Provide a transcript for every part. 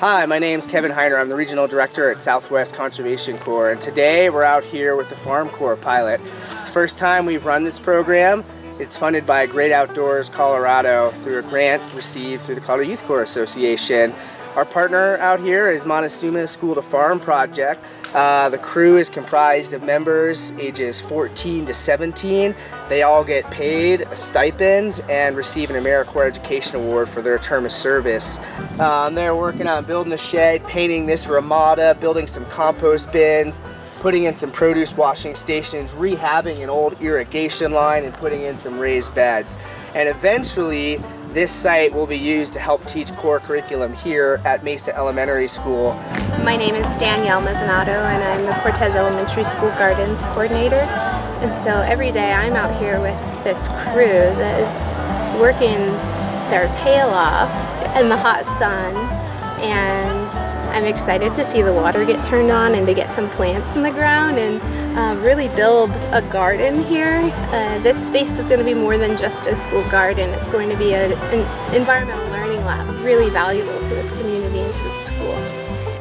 Hi, my name is Kevin Heiner. I'm the Regional Director at Southwest Conservation Corps, and today we're out here with the Farm Corps pilot. It's the first time we've run this program. It's funded by Great Outdoors Colorado through a grant received through the Colorado Youth Corps Association. Our partner out here is Montezuma School to Farm Project. Uh, the crew is comprised of members ages 14 to 17. They all get paid a stipend and receive an AmeriCorps Education Award for their term of service. Um, they're working on building a shed, painting this Ramada, building some compost bins, putting in some produce washing stations, rehabbing an old irrigation line, and putting in some raised beds. And eventually, this site will be used to help teach core curriculum here at Mesa Elementary School. My name is Danielle Mezzanato and I'm the Cortez Elementary School Gardens Coordinator. And so every day I'm out here with this crew that is working their tail off in the hot sun and I'm excited to see the water get turned on and to get some plants in the ground and uh, really build a garden here. Uh, this space is going to be more than just a school garden. It's going to be a, an environmental learning lab, really valuable to this community and to the school.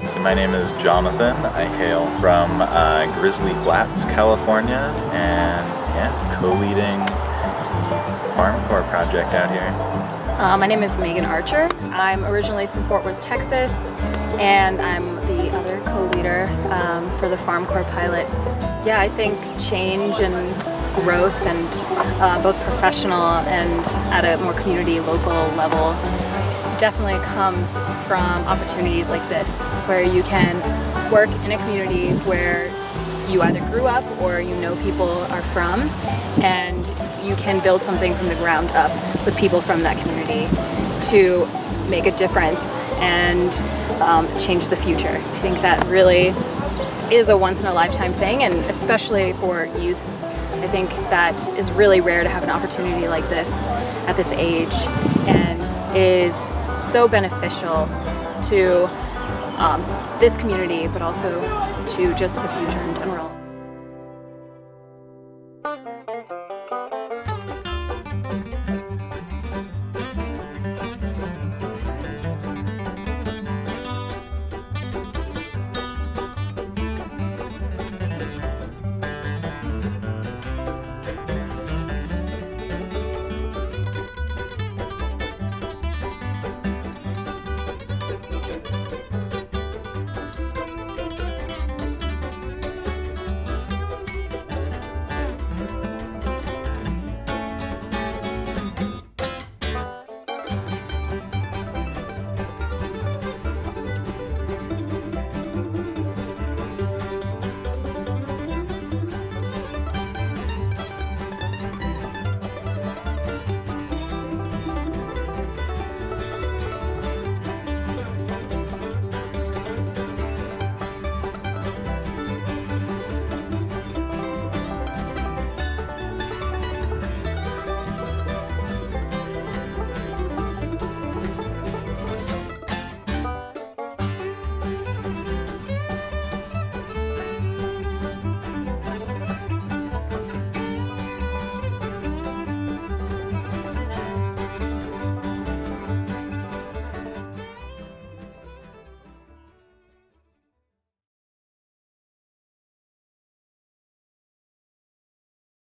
So my name is Jonathan. I hail from uh, Grizzly Flats, California, and yeah, co-leading Farm Corps project out here. Uh, my name is Megan Archer. I'm originally from Fort Worth, Texas, and I'm the other co-leader um, for the Farm Corps pilot. Yeah, I think change and growth and uh, both professional and at a more community local level definitely comes from opportunities like this where you can work in a community where you either grew up or you know people are from and you can build something from the ground up with people from that community to make a difference and um, change the future. I think that really is a once in a lifetime thing and especially for youths I think that is really rare to have an opportunity like this at this age and is so beneficial to um, this community but also to just the future in general.